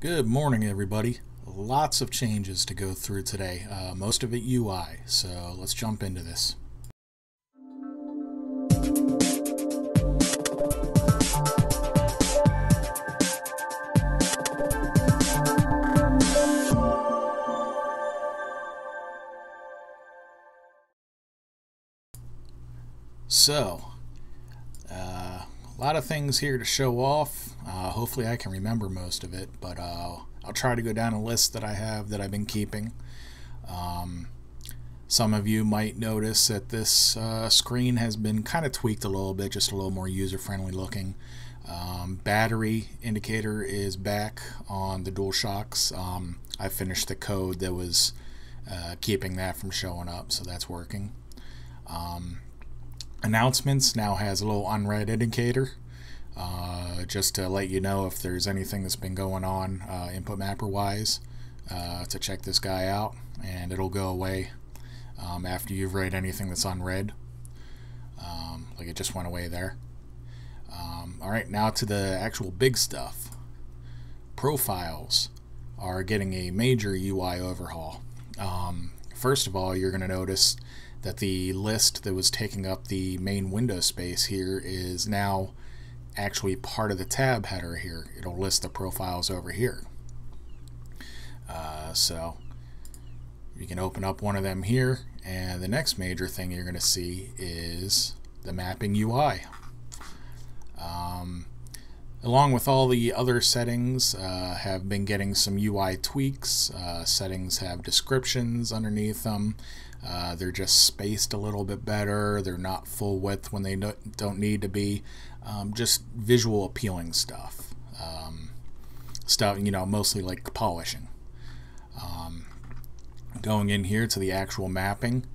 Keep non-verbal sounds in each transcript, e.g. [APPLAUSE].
Good morning, everybody. Lots of changes to go through today, uh, most of it UI, so let's jump into this. So, a lot of things here to show off. Uh, hopefully, I can remember most of it, but uh, I'll try to go down a list that I have that I've been keeping. Um, some of you might notice that this uh, screen has been kind of tweaked a little bit, just a little more user friendly looking. Um, battery indicator is back on the DualShocks. Um, I finished the code that was uh, keeping that from showing up, so that's working. Um, announcements. Now has a little unread indicator uh, just to let you know if there's anything that's been going on uh, InputMapper wise uh, to check this guy out and it'll go away um, after you've read anything that's unread. Um, like it just went away there. Um, alright now to the actual big stuff. Profiles are getting a major UI overhaul. Um, first of all you're going to notice that the list that was taking up the main window space here is now actually part of the tab header here. It'll list the profiles over here. Uh, so you can open up one of them here and the next major thing you're going to see is the mapping UI. Um, along with all the other settings uh, have been getting some UI tweaks. Uh, settings have descriptions underneath them. Uh, they're just spaced a little bit better. They're not full width when they don't need to be. Um, just visual appealing stuff. Um, stuff, you know, mostly like polishing. Um, going in here to the actual mapping,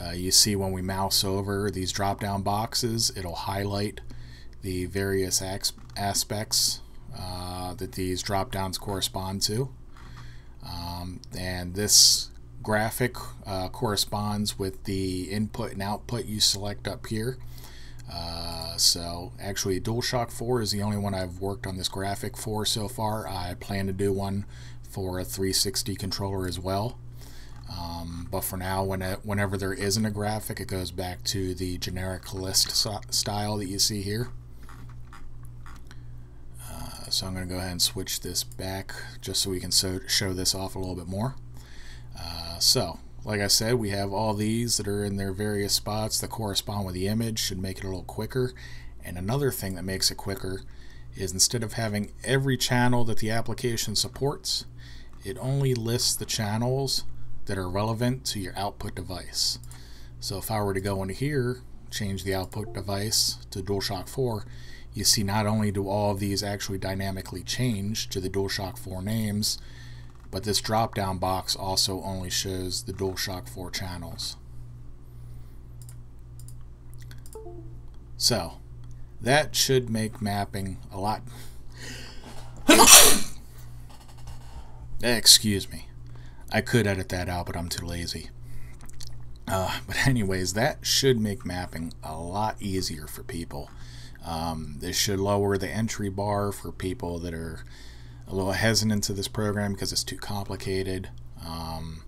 uh, you see when we mouse over these drop down boxes, it'll highlight the various aspects uh, that these drop downs correspond to. Um, and this graphic uh, corresponds with the input and output you select up here. Uh, so actually DualShock 4 is the only one I've worked on this graphic for so far. I plan to do one for a 360 controller as well. Um, but for now, when it, whenever there isn't a graphic, it goes back to the generic list style that you see here. Uh, so I'm going to go ahead and switch this back just so we can so show this off a little bit more. Uh, so, like I said, we have all these that are in their various spots that correspond with the image, should make it a little quicker. And another thing that makes it quicker is instead of having every channel that the application supports, it only lists the channels that are relevant to your output device. So if I were to go into here, change the output device to DualShock 4, you see not only do all of these actually dynamically change to the DualShock 4 names, but this drop down box also only shows the DualShock 4 channels. So that should make mapping a lot [COUGHS] excuse me. I could edit that out but I'm too lazy. Uh, but anyways that should make mapping a lot easier for people. Um, this should lower the entry bar for people that are a little hesitant to this program because it's too complicated. Um,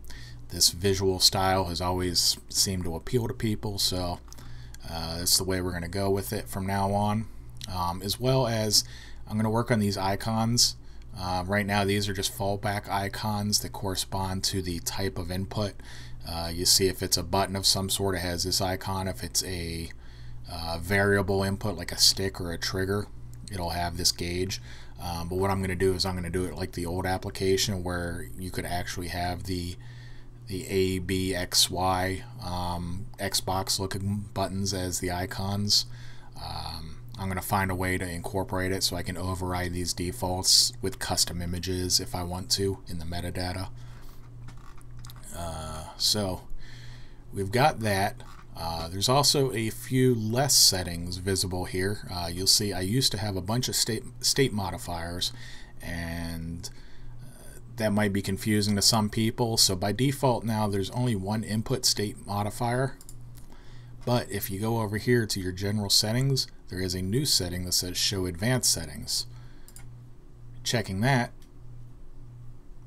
this visual style has always seemed to appeal to people, so uh, that's the way we're going to go with it from now on. Um, as well as I'm going to work on these icons. Uh, right now, these are just fallback icons that correspond to the type of input. Uh, you see if it's a button of some sort, it has this icon. If it's a uh, variable input like a stick or a trigger, it'll have this gauge. Um, but what I'm going to do is I'm going to do it like the old application where you could actually have the the A, B, X, Y um, Xbox looking buttons as the icons. Um, I'm going to find a way to incorporate it so I can override these defaults with custom images if I want to in the metadata. Uh, so we've got that. Uh, there's also a few less settings visible here. Uh, you'll see I used to have a bunch of state, state modifiers and uh, that might be confusing to some people. So by default now there's only one input state modifier. But if you go over here to your general settings, there is a new setting that says show advanced settings. Checking that,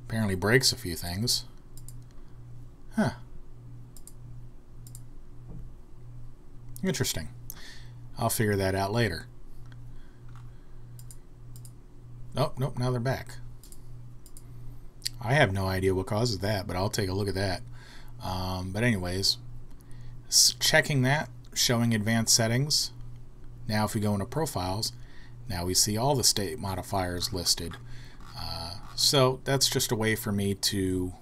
Apparently breaks a few things. Huh. Interesting. I'll figure that out later. Oh, nope, now they're back. I have no idea what causes that, but I'll take a look at that. Um, but anyways, checking that, showing advanced settings. Now if we go into profiles, now we see all the state modifiers listed. Uh, so that's just a way for me to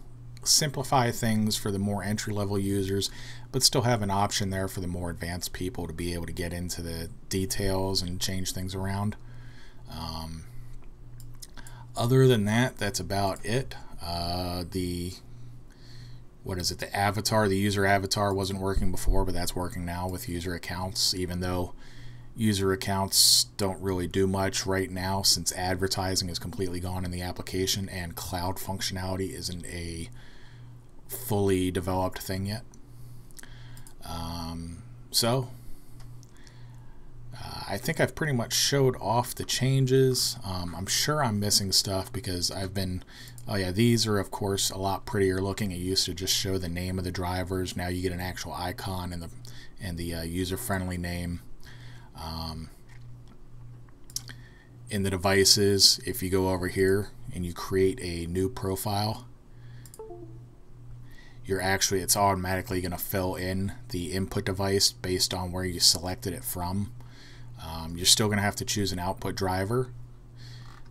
simplify things for the more entry-level users, but still have an option there for the more advanced people to be able to get into the details and change things around. Um, other than that, that's about it. Uh, the what is it? The avatar, the user avatar wasn't working before, but that's working now with user accounts, even though user accounts don't really do much right now since advertising is completely gone in the application and cloud functionality isn't a fully developed thing yet. Um, so uh, I think I've pretty much showed off the changes. Um, I'm sure I'm missing stuff because I've been, oh yeah, these are of course a lot prettier looking. It used to just show the name of the drivers. Now you get an actual icon and the and the uh, user-friendly name. Um, in the devices, if you go over here and you create a new profile, you're actually it's automatically going to fill in the input device based on where you selected it from. Um, you're still going to have to choose an output driver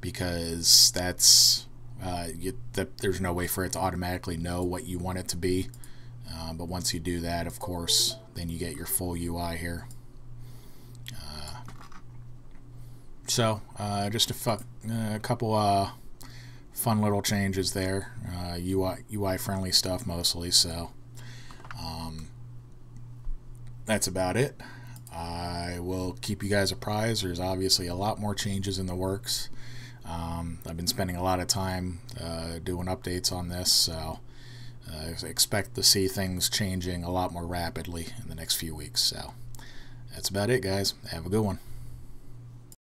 because that's uh, you, there's no way for it to automatically know what you want it to be. Uh, but once you do that, of course, then you get your full UI here. Uh, so uh, just a, uh, a couple uh, fun little changes there. UI UI friendly stuff mostly. So um, that's about it. I will keep you guys apprised. There's obviously a lot more changes in the works. Um, I've been spending a lot of time uh, doing updates on this, so uh, expect to see things changing a lot more rapidly in the next few weeks. So that's about it, guys. Have a good one.